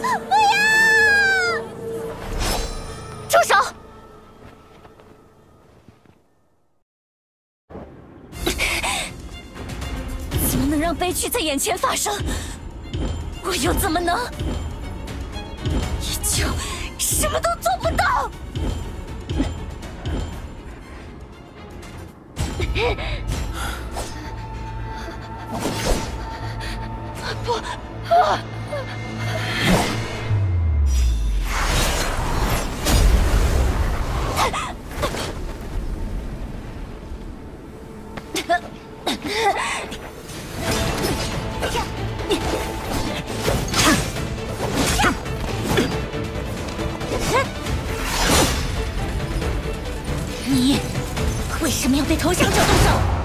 不要！住手！怎么能让悲剧在眼前发生？我又怎么能？依旧什么都做不到。不，不。你为什么要对投降者动手？